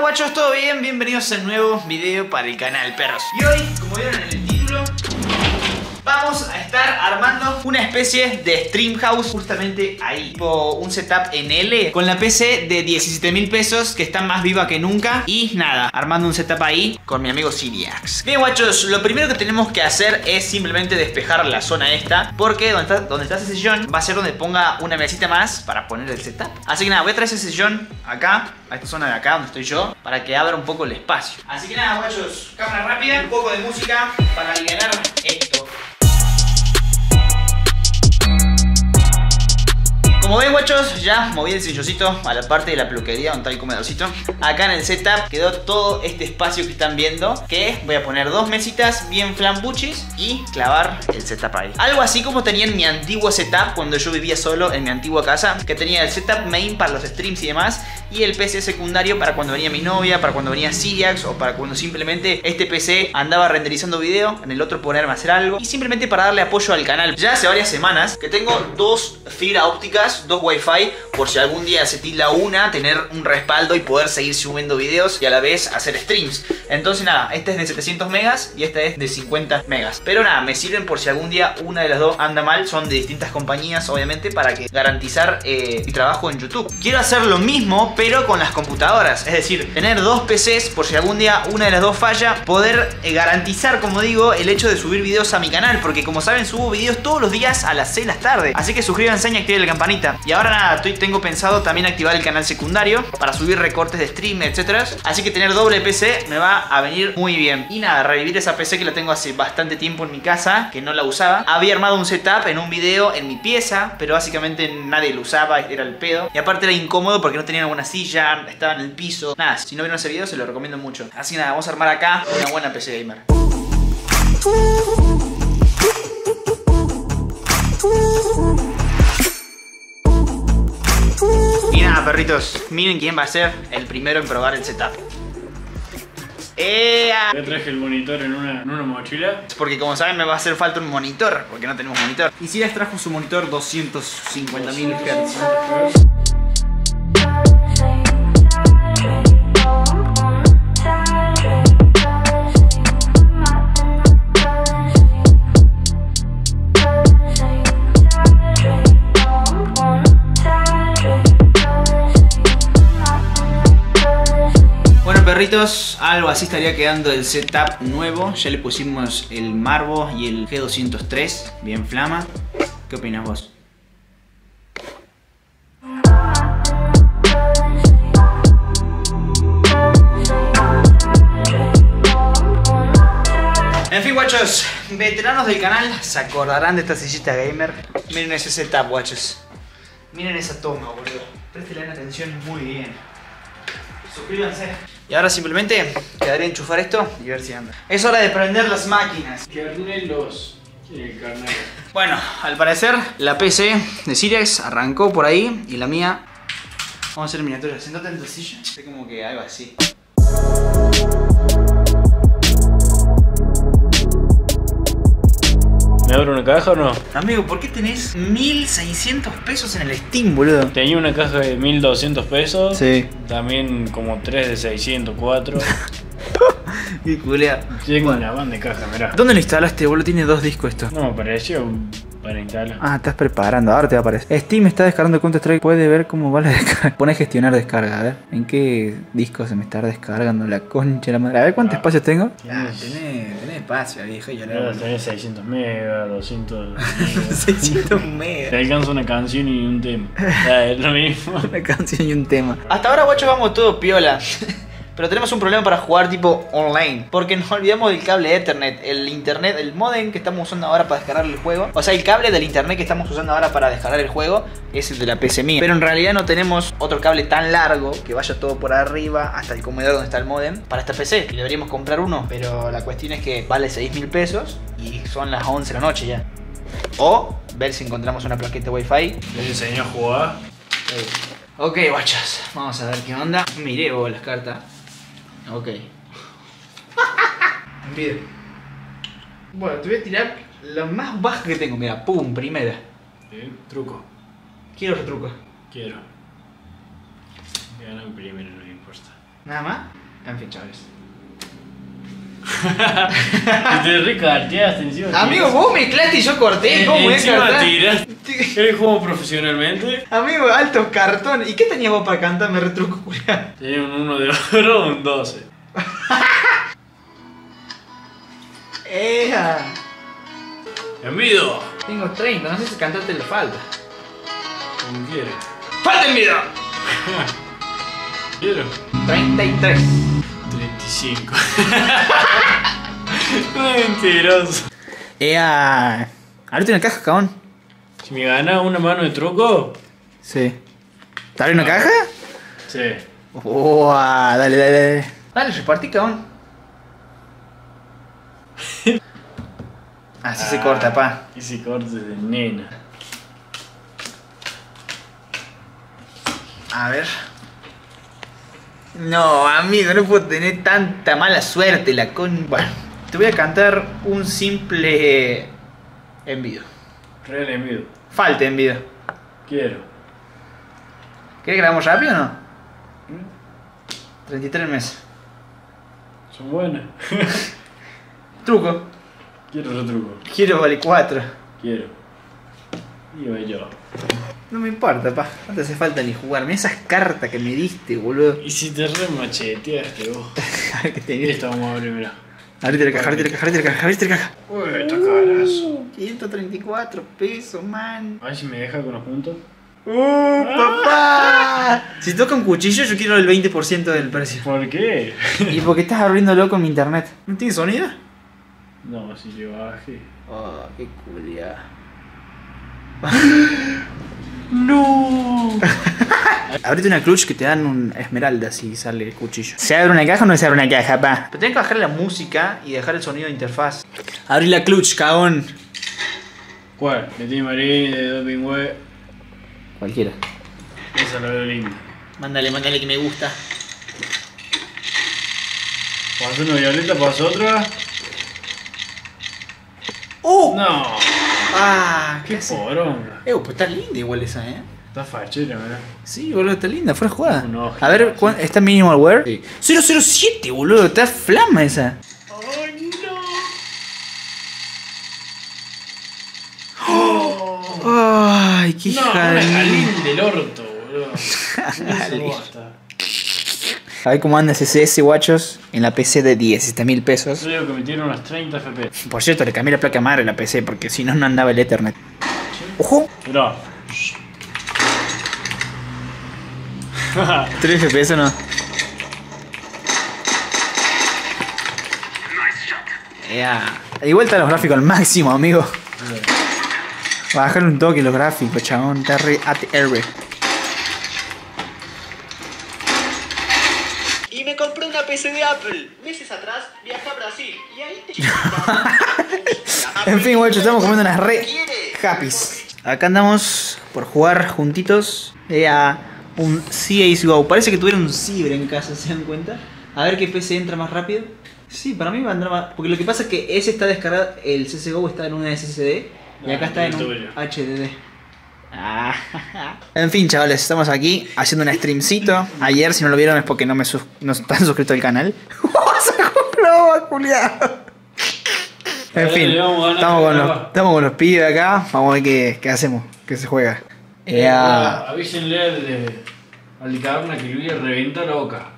guachos, ¿todo bien? Bienvenidos a un nuevo video para el canal, perros Y hoy, como vieron en el A estar armando una especie de stream house justamente ahí Tipo un setup en L Con la PC de 17 mil pesos que está más viva que nunca Y nada, armando un setup ahí con mi amigo Siriax Bien guachos, lo primero que tenemos que hacer es simplemente despejar la zona esta Porque donde está, donde ese sillón va a ser donde ponga una mesita más para poner el setup Así que nada, voy a traer ese sillón acá a esta zona de acá donde estoy yo para que abra un poco el espacio. Así que nada, guachos, cámara rápida, un poco de música para aliviar esto. Como ven guachos, ya moví el silloncito a la parte de la peluquería donde está el comedorcito. Acá en el setup quedó todo este espacio que están viendo Que voy a poner dos mesitas bien flambuchis y clavar el setup ahí. Algo así como tenía en mi antiguo setup cuando yo vivía solo en mi antigua casa Que tenía el setup main para los streams y demás Y el PC secundario para cuando venía mi novia, para cuando venía Siriax O para cuando simplemente este PC andaba renderizando video En el otro ponerme a hacer algo Y simplemente para darle apoyo al canal Ya hace varias semanas que tengo dos fibra ópticas dos wifi por si algún día se tilda una, tener un respaldo y poder seguir subiendo videos y a la vez hacer streams. Entonces nada, esta es de 700 megas y esta es de 50 megas. Pero nada, me sirven por si algún día una de las dos anda mal, son de distintas compañías obviamente para que garantizar eh, mi trabajo en YouTube. Quiero hacer lo mismo pero con las computadoras, es decir, tener dos PCs por si algún día una de las dos falla, poder eh, garantizar como digo el hecho de subir videos a mi canal porque como saben subo videos todos los días a las 6 de la tarde. Así que suscríbanse y activen la campanita. Y ahora nada, estoy, tengo pensado también activar el canal secundario para subir recortes de stream, etcétera. Así que tener doble PC me va a venir muy bien. Y nada, revivir esa PC que la tengo hace bastante tiempo en mi casa, que no la usaba. Había armado un setup en un video en mi pieza, pero básicamente nadie lo usaba, era el pedo. Y aparte era incómodo porque no tenía alguna silla, estaba en el piso. Nada, si no vieron ese video se lo recomiendo mucho. Así que nada, vamos a armar acá una buena PC gamer. perritos, miren quién va a ser el primero en probar el setup. ¡Ea! Ya traje el monitor en una, en una, mochila. Porque como saben me va a hacer falta un monitor, porque no tenemos monitor. Y si les trajo su monitor 250.000 Hz. Algo así estaría quedando el setup nuevo. Ya le pusimos el Marvo y el G203, bien flama. ¿Qué opinas vos? En fin, guachos, veteranos del canal se acordarán de esta sillita gamer. Miren ese setup, guachos. Miren esa toma, boludo. Presten atención muy bien. Suscríbanse. Y ahora simplemente quedaría enchufar esto y ver si anda. Es hora de prender las máquinas. los el Bueno, al parecer la PC de Sirius arrancó por ahí y la mía... Vamos a hacer miniatura. Siéntate en tu silla. Sé como que algo así. ¿Me abro una caja o no? Amigo, ¿por qué tenés 1600 pesos en el Steam, boludo? Tenía una caja de 1200 pesos. Sí. También como 3 de 604. Qué culea. Tengo una banda de caja, mirá. ¿Dónde lo instalaste, boludo? Tiene dos discos esto. No, pareció Ah, estás preparando, ahora te va a aparecer. Steam está descargando Counter Strike, puede ver cómo va la descarga. Pone gestionar descarga, a ver. ¿En qué disco se me está descargando la concha de la madre? A ver cuánto ah, espacio tengo. Ya, tenés, tenés espacio, viejo. Ya tenés 600 megas, 200 megas. 600 megas. Te alcanza una canción y un tema. Ya, es lo mismo. una canción y un tema. Hasta ahora, guacho, vamos todo piola. Pero tenemos un problema para jugar tipo online. Porque nos olvidamos del cable Ethernet. El internet, el modem que estamos usando ahora para descargar el juego. O sea, el cable del internet que estamos usando ahora para descargar el juego es el de la PC mía. Pero en realidad no tenemos otro cable tan largo que vaya todo por arriba hasta el comedor donde está el modem para esta PC. deberíamos comprar uno. Pero la cuestión es que vale 6 mil pesos y son las 11 de la noche ya. O ver si encontramos una plaqueta wifi. Les enseño a jugar. Ok, guachas, vamos a ver qué onda. Miré vos las cartas. Ok. Envidia. Bueno, te voy a tirar lo más baja que tengo. Mira, pum, primera. truco. Quiero truco. Quiero. Ganan primero, no me importa. Nada más. En fin, chavales. Te recarteaste encima. Amigo, tiraste- vos mezclaste y yo corté. Eh, ¿Cómo es, encima cartón? tiraste. ¿Eres como profesionalmente? Amigo, altos cartones. ¿Y qué tenías vos para cantar? Me retruco. Tenía un 1 de oro un 12. ¡Ea! Envido. Tengo 30, no sé si cantarte le falta. Como quieres. ¡Falta en vida! Quiero. 33. 35. Mentiroso. ¡Ea! Ahorita una caja, cabrón. Si me gana una mano de truco, Sí. ¿Te abre una caja? sí. ¡Uah! Dale, dale, dale. Dale, repartí, cabrón. Así se corta, pa. Ese corte de nena. A ver. No, amigo, no puedo tener tanta mala suerte la con. Bueno, te voy a cantar un simple envío. Real envido. Falta envío. Quiero. ¿Querés que grabamos rápido o no? 33 meses. Son buenas. Truco. Quiero otro truco. Giro vale 4. Quiero. Y voy yo. No me importa, pa. No te hace falta ni jugar. Mira esas cartas que me diste, boludo. Y si te remacheteaste vos. A ver qué te viene. Esta vamos a abrir, mirá. Abrite la caja, la caja, la caja, abrite la caja. Uy, está carazo. Uh, 534 pesos, man. A ver si me deja con los puntos. ¡Uh, papá! Si toca un cuchillo, yo quiero el 20% del precio. ¿Por qué? ¿Y por qué estás abriendo loco mi internet? ¿No tiene sonido? No, si le bajé. Oh, qué culia. ¡No! Abrite una clutch que te dan un esmeralda si sale el cuchillo. ¿Se abre una caja o no se abre una caja, pa? Pero tenés que bajar la música y dejar el sonido de interfaz. Abrí la clutch, cagón. ¿Cuál? De Tim Marini, de Doping Web. Cualquiera. Esa la veo linda. Mándale, mándale que me gusta. Pasó una violeta, pasó otra. ¡Oh! No, ¡Ah! ¿Qué qué poronga. Eh, pues está linda igual esa, eh. Está fachera, ¿verdad? Sí, boludo, está linda, fuera jugada. No, a ver, ¿cuán- ¿está minimal wear? Sí. 007, boludo, está flama esa. ¡Ay, no! Ay, qué No. Galín del orto, boludo. A ver cómo anda CSS, guachos, en la PC de 17 mil pesos. Yo digo que metieron unas 30 FPS. Por cierto, le cambié la placa madre a la PC porque si no, no andaba el Ethernet. ¡Ojo! Mirá. 3 FPS no. Ya. Igual están los gráficos al máximo, amigo. Bajarle un toque los gráficos, chabón. Está re ATR. Y me compré una PC de Apple. Meses atrás viajé a Brasil y ahí te En fin, guachos, estamos comiendo unas re happys. Acá andamos por jugar juntitos eh, a un CSGO. Parece que tuviera un ciber en casa, ¿se dan cuenta? A ver qué PC entra más rápido. Sí, para mí va a entrar más. Porque lo que pasa es que ese está descargado, el CSGO está en una SSD y acá está en un. HDD. Ah. En fin, chavales, estamos aquí haciendo un streamcito. Ayer, si no lo vieron, es porque no me sus- no están suscritos al canal. ¡Se compró, culiado! En fin, estamos con, los, estamos con los pibes acá. Vamos a ver qué, qué hacemos, qué se juega. Ea. Avísenle al, de- al Caverna que le voy a reventar la boca.